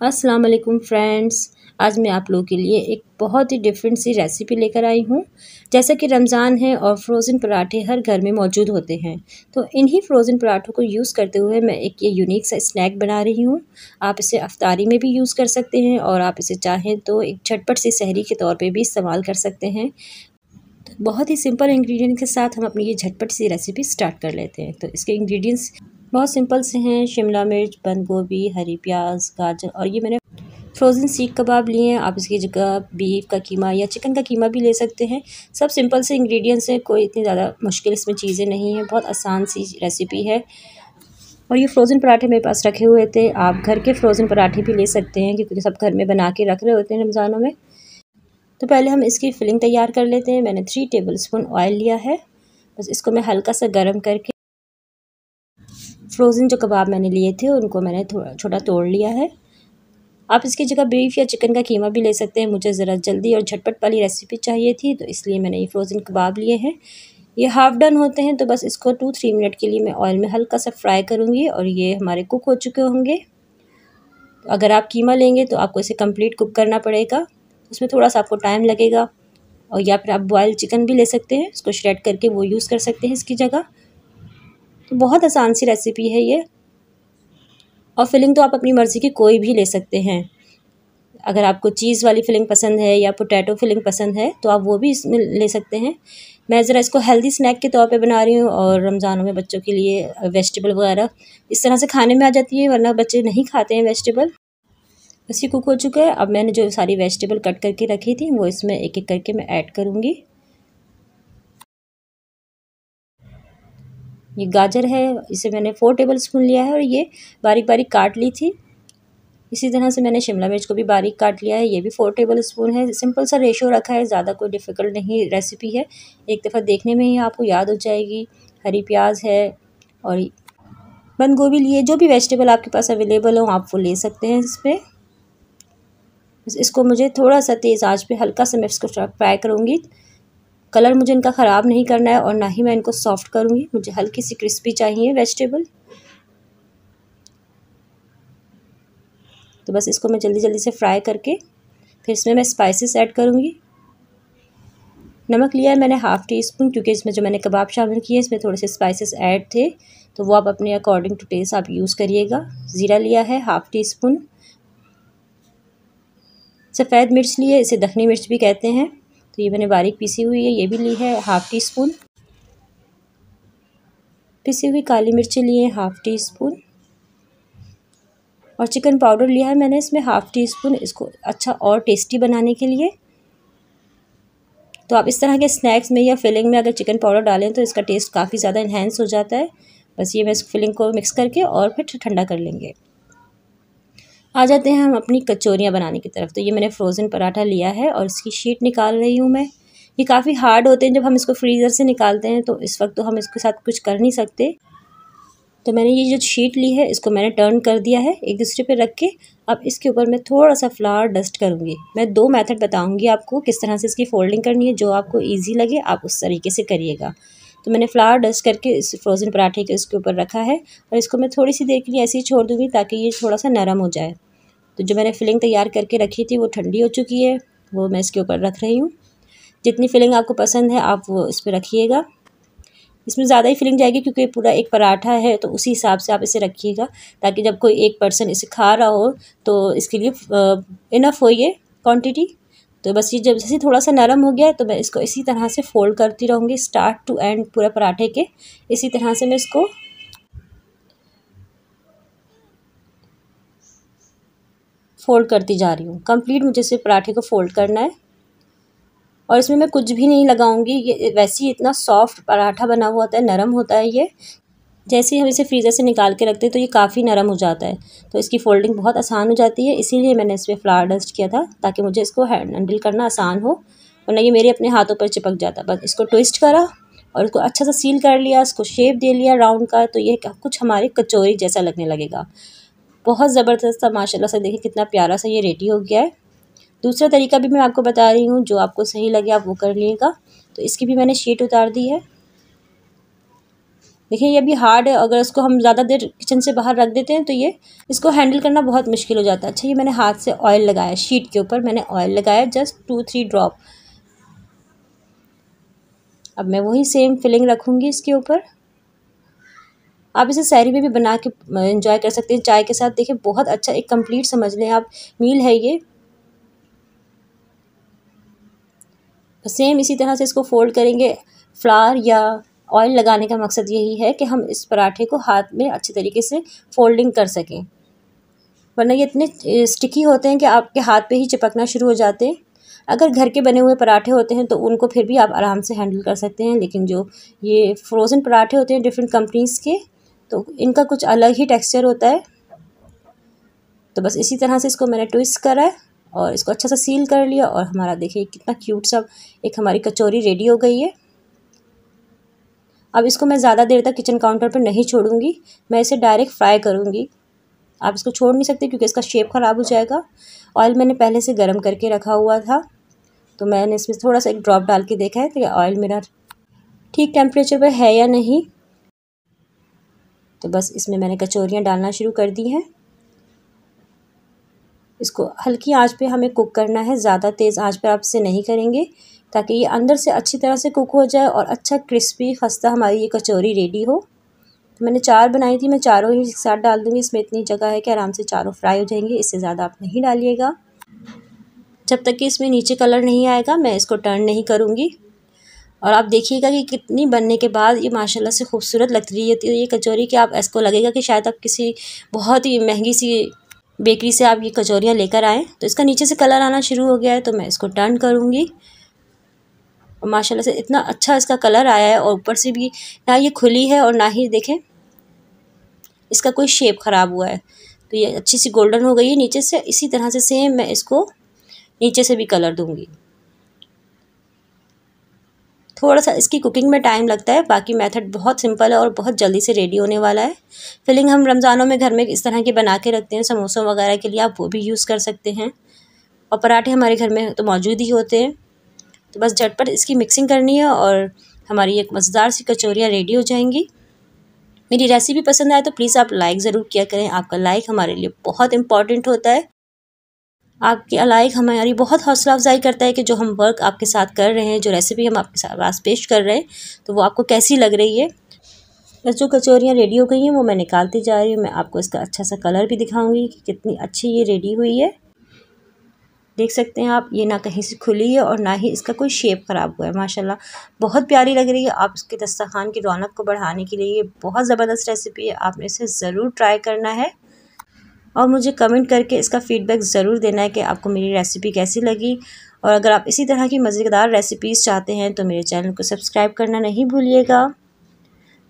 अस्सलाम वालेकुम फ्रेंड्स। आज मैं आप लोगों के लिए एक बहुत ही डिफरेंट सी रेसिपी लेकर आई हूँ। जैसा कि रमज़ान है और फ्रोज़न पराठे हर घर में मौजूद होते हैं। तो इन्हीं फ्रोज़न पराठों को यूज़ करते हुए मैं एक ये यूनिक सा स्नैक बना रही हूँ। आप इसे अफ्तारी में भी यूज़ कर सकते हैं और आप इसे चाहें तो एक झटपट सी सहरी के तौर पर भी इस्तेमाल कर सकते हैं। बहुत ही सिंपल इंग्रेडिएंट के साथ हम अपनी ये झटपट सी रेसिपी स्टार्ट कर लेते हैं। तो इसके इंग्रेडिएंट्स बहुत सिंपल से हैं, शिमला मिर्च, बंद गोभी, हरी प्याज, गाजर और ये मैंने फ्रोज़न सीख कबाब लिए हैं। आप इसकी जगह बीफ का कीमा या चिकन का कीमा भी ले सकते हैं। सब सिंपल से इंग्रेडिएंट्स हैं, कोई इतनी ज़्यादा मुश्किल इसमें चीज़ें नहीं हैं। बहुत आसान सी रेसिपी है। और ये फ्रोज़न पराठे मेरे पास रखे हुए थे। आप घर के फ्रोज़न पराठे भी ले सकते हैं, क्योंकि सब घर में बना के रख रहे होते हैं रमज़ानों में। तो पहले हम इसकी फिलिंग तैयार कर लेते हैं। मैंने थ्री टेबल स्पून ऑयल लिया है। बस इसको मैं हल्का सा गर्म करके फ्रोज़न जो कबाब मैंने लिए थे, उनको मैंने थोड़ा छोटा तोड़ लिया है। आप इसकी जगह बीफ या चिकन का कीमा भी ले सकते हैं। मुझे ज़रा जल्दी और झटपट वाली रेसिपी चाहिए थी तो इसलिए मैंने ये फ्रोज़न कबाब लिए हैं। ये हाफ़ डन होते हैं तो बस इसको टू थ्री मिनट के लिए मैं ऑयल में हल्का सा फ्राई करूँगी और ये हमारे कुक हो चुके होंगे। अगर आप कीमा लेंगे तो आपको इसे कंप्लीट कुक करना पड़ेगा। उसमें थोड़ा सा आपको टाइम लगेगा। और या फिर आप बॉयल चिकन भी ले सकते हैं इसको श्रेड करके वो यूज़ कर सकते हैं इसकी जगह। तो बहुत आसान सी रेसिपी है ये। और फिलिंग तो आप अपनी मर्ज़ी की कोई भी ले सकते हैं। अगर आपको चीज़ वाली फिलिंग पसंद है या पोटैटो फिलिंग पसंद है तो आप वो भी इसमें ले सकते हैं। मैं ज़रा इसको हेल्दी स्नैक के तौर पे बना रही हूँ और रमज़ानों में बच्चों के लिए वेजिटेबल वगैरह इस तरह से खाने में आ जाती है, वरना बच्चे नहीं खाते हैं वेजिटेबल इसी कुक हो चुका है। अब मैंने जो सारी वेजिटेबल कट करके रखी थी, वो इसमें एक एक करके मैं ऐड करूँगी। ये गाजर है, इसे मैंने फ़ोर टेबल स्पून लिया है और ये बारीक बारीक काट ली थी। इसी तरह से मैंने शिमला मिर्च को भी बारीक काट लिया है। ये भी फ़ोर टेबल स्पून है। सिंपल सा रेशो रखा है, ज़्यादा कोई डिफ़िकल्ट नहीं रेसिपी है। एक दफ़ा देखने में ही आपको याद हो जाएगी। हरी प्याज है और बंद गोभी लिए। जो भी वेजिटेबल आपके पास अवेलेबल हो, आप वो ले सकते हैं इस पर इसको मुझे थोड़ा सा तेज़ आँच पे हल्का सा मैं इसको फ्राई करूँगी। कलर मुझे इनका ख़राब नहीं करना है और ना ही मैं इनको सॉफ्ट करूँगी। मुझे हल्की सी क्रिस्पी चाहिए वेजिटेबल तो बस इसको मैं जल्दी जल्दी से फ्राई करके फिर इसमें मैं स्पाइसेस ऐड करूँगी। नमक लिया है मैंने हाफ़ टी स्पून क्योंकि इसमें जो मैंने कबाब शामिल किए इसमें थोड़े से स्पाइसेस ऐड थे। तो वो आप अपने अकॉर्डिंग टू टेस्ट आप यूज़ करिएगा। ज़ीरा लिया है हाफ़ टी स्पून सफ़ेद मिर्च ली है इसे दखनी मिर्च भी कहते हैं। तो ये मैंने बारीक पीसी हुई है, ये भी ली है हाफ़ टी स्पून पिसी हुई काली मिर्ची लिए हाफ़ टी स्पून और चिकन पाउडर लिया है मैंने इसमें हाफ़ टी स्पून इसको अच्छा और टेस्टी बनाने के लिए। तो आप इस तरह के स्नैक्स में या फिलिंग में अगर चिकन पाउडर डालें तो इसका टेस्ट काफ़ी ज़्यादा इन्हेंस हो जाता है। बस ये मैं इस फिलिंग को मिक्स करके और फिर ठंडा कर लेंगे। आ जाते हैं हम अपनी कचौरियाँ बनाने की तरफ़। तो ये मैंने फ्रोज़न पराठा लिया है और इसकी शीट निकाल रही हूँ मैं। ये काफ़ी हार्ड होते हैं जब हम इसको फ्रीज़र से निकालते हैं तो इस वक्त तो हम इसके साथ कुछ कर नहीं सकते। तो मैंने ये जो शीट ली है, इसको मैंने टर्न कर दिया है एक दूसरे पे रख के। अब इसके ऊपर मैं थोड़ा सा फ्लावर डस्ट करूँगी। मैं दो मेथड बताऊँगी आपको किस तरह से इसकी फोल्डिंग करनी है, जो आपको ईजी लगे, आप उस तरीके से करिएगा। तो मैंने फ्लावर डस्ट करके इस फ्रोज़न पराठे के इसके ऊपर रखा है और इसको मैं थोड़ी सी देर के लिए ऐसे ही छोड़ दूँगी ताकि ये थोड़ा सा नरम हो जाए। तो जो मैंने फिलिंग तैयार करके रखी थी वो ठंडी हो चुकी है, वो मैं इसके ऊपर रख रही हूँ। जितनी फिलिंग आपको पसंद है आप वो इस पर रखिएगा। इसमें ज़्यादा ही फिलिंग जाएगी क्योंकि पूरा एक पराठा है तो उसी हिसाब से आप इसे रखिएगा ताकि जब कोई एक पर्सन इसे खा रहा हो तो इसके लिए इनफ हो ये क्वान्टिटी तो बस ये जब जैसे थोड़ा सा नरम हो गया तो मैं इसको इसी तरह से फोल्ड करती रहूँगी स्टार्ट टू एंड पूरा पराठे के। इसी तरह से मैं इसको फोल्ड करती जा रही हूँ। कंप्लीट मुझे सिर्फ़ पराठे को फोल्ड करना है। और इसमें मैं कुछ भी नहीं लगाऊँगी, ये वैसे ही इतना सॉफ्ट पराठा बना हुआ होता है, नरम होता है ये। जैसे ही हम इसे फ्रीज़र से निकाल के रखते हैं तो ये काफ़ी नरम हो जाता है। तो इसकी फोल्डिंग बहुत आसान हो जाती है, इसीलिए मैंने इस पर फ्लावर डस्ट किया था, ताकि मुझे इसको हैंडल करना आसान हो, वरना ये मेरे अपने हाथों पर चिपक जाता। बस इसको ट्विस्ट करा और इसको अच्छा सा सील कर लिया इसको शेप दे लिया राउंड का तो ये कुछ हमारे कचौरी जैसा लगने लगेगा। बहुत ज़बरदस्त था, माशाल्लाह से देखिए कितना प्यारा सा ये रेडी हो गया है। दूसरा तरीका भी मैं आपको बता रही हूँ, जो आपको सही लगे आप वो कर लीजिएगा। तो इसकी भी मैंने शीट उतार दी है। देखिए, ये अभी हार्ड है। अगर इसको हम ज़्यादा देर किचन से बाहर रख देते हैं तो ये इसको हैंडल करना बहुत मुश्किल हो जाता है। अच्छा ये मैंने हाथ से ऑयल लगाया शीट के ऊपर मैंने ऑयल लगाया जस्ट टू थ्री ड्रॉप अब मैं वही सेम फिलिंग रखूँगी इसके ऊपर। आप इसे सैरी में भी बना के इंजॉय कर सकते हैं। चाय के साथ देखिए, बहुत अच्छा एक कंप्लीट समझ लें आप मील है ये। सेम इसी तरह से इसको फोल्ड करेंगे फ्लावर या ऑयल लगाने का मकसद यही है कि हम इस पराठे को हाथ में अच्छे तरीके से फोल्डिंग कर सकें। वरना ये इतने स्टिकी होते हैं कि आपके हाथ पे ही चिपकना शुरू हो जाते हैं। अगर घर के बने हुए पराठे होते हैं तो उनको फिर भी आप आराम से हैंडल कर सकते हैं, लेकिन जो ये फ्रोज़न पराठे होते हैं डिफरेंट कंपनीज़ के तो इनका कुछ अलग ही टेक्सचर होता है। तो बस इसी तरह से इसको मैंने ट्विस्ट करा है और इसको अच्छा सा सील कर लिया और हमारा देखिए कितना क्यूट सा एक हमारी कचौरी रेडी हो गई है। अब इसको मैं ज़्यादा देर तक किचन काउंटर पर नहीं छोड़ूँगी, मैं इसे डायरेक्ट फ्राई करूँगी। आप इसको छोड़ नहीं सकते क्योंकि इसका शेप ख़राब हो जाएगा। ऑयल मैंने पहले से गर्म करके रखा हुआ था तो मैंने इसमें थोड़ा सा एक ड्रॉप डाल के देखा है तो ऑयल मेरा ठीक टेम्परेचर पर है या नहीं। तो बस इसमें मैंने कचौरियाँ डालना शुरू कर दी हैं। इसको हल्की आँच पे हमें कुक करना है, ज़्यादा तेज़ आँच पे आप इसे नहीं करेंगे। ताकि ये अंदर से अच्छी तरह से कुक हो जाए और अच्छा क्रिस्पी, खस्ता हमारी ये कचौरी रेडी हो। तो मैंने चार बनाई थी, मैं चारों ही एक साथ डाल दूँगी। इसमें इतनी जगह है कि आराम से चारों फ्राई हो जाएँगे। इससे ज़्यादा आप नहीं डालिएगा। जब तक कि इसमें नीचे कलर नहीं आएगा, मैं इसको टर्न नहीं करूँगी। और आप देखिएगा कि कितनी बनने के बाद ये माशाल्लाह से खूबसूरत लग लगती है। ये कचौरी कि आप, इसको लगेगा कि शायद आप किसी बहुत ही महँगी सी बेकरी से आप ये कचौरियाँ लेकर आएँ। तो इसका नीचे से कलर आना शुरू हो गया है तो मैं इसको टर्न करूँगी। माशाल्लाह से इतना अच्छा इसका कलर आया है और ऊपर से भी ना ये खुली है और ना ही देखें, इसका कोई शेप ख़राब हुआ है। तो ये अच्छी सी गोल्डन हो गई है नीचे से, इसी तरह से सेम मैं इसको नीचे से भी कलर दूँगी। थोड़ा सा इसकी कुकिंग में टाइम लगता है, बाकी मेथड बहुत सिंपल है और बहुत जल्दी से रेडी होने वाला है। फिलिंग हम रमज़ानों में घर में इस तरह के बना के रखते हैं, समोसों वगैरह के लिए आप वो भी यूज़ कर सकते हैं। और पराठे हमारे घर में तो मौजूद ही होते हैं। तो बस झटपट इसकी मिक्सिंग करनी है और हमारी एक मज़ेदार सी कचौरियाँ रेडी हो जाएँगी। मेरी रेसिपी पसंद आए तो प्लीज़ आप लाइक ज़रूर किया करें। आपका लाइक हमारे लिए बहुत इंपॉर्टेंट होता है। आपके लाइक हमारी बहुत हौसला अफजाई करता है कि जो हम वर्क आपके साथ कर रहे हैं, जो रेसिपी हम आपके साथ पास पेश कर रहे हैं तो वो आपको कैसी लग रही है? बस जो कचौरियाँ रेडी हो गई हैं, वो मैं निकालती जा रही हूँ। मैं आपको इसका अच्छा सा कलर भी दिखाऊँगी कि कितनी अच्छी ये रेडी हुई है। देख सकते हैं आप, ये ना कहीं से खुली है और ना ही इसका कोई शेप ख़राब हुआ है। माशाल्लाह, बहुत प्यारी लग रही है आप इसके दस्तरखान की रौनक को बढ़ाने के लिए। ये बहुत ज़बरदस्त रेसिपी है, आपने इसे ज़रूर ट्राई करना है। और मुझे कमेंट करके इसका फ़ीडबैक ज़रूर देना है कि आपको मेरी रेसिपी कैसी लगी। और अगर आप इसी तरह की मज़ेदार रेसिपीज़ चाहते हैं तो मेरे चैनल को सब्सक्राइब करना नहीं भूलिएगा।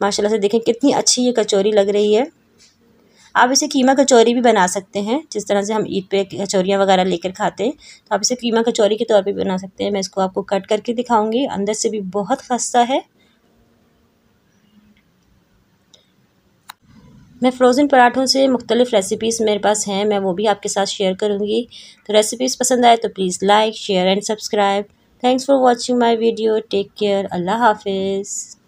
माशाल्लाह से देखें कितनी अच्छी ये कचौरी लग रही है। आप इसे कीमा कचौरी भी बना सकते हैं, जिस तरह से हम ईद पे कचौरियाँ वगैरह लेकर खाते हैं तो आप इसे कीमा कचौरी के तौर पे बना सकते हैं। मैं इसको आपको कट करके दिखाऊँगी। अंदर से भी बहुत खस्ता है। मैं फ़्रोज़न पराठों से मुख्तलिफ़ रेसिपीज़ मेरे पास हैं, मैं वो भी आपके साथ शेयर करूँगी। तो रेसिपीज़ पसंद आए तो please like share and subscribe thanks for watching my video take care अल्लाह हाफिज़।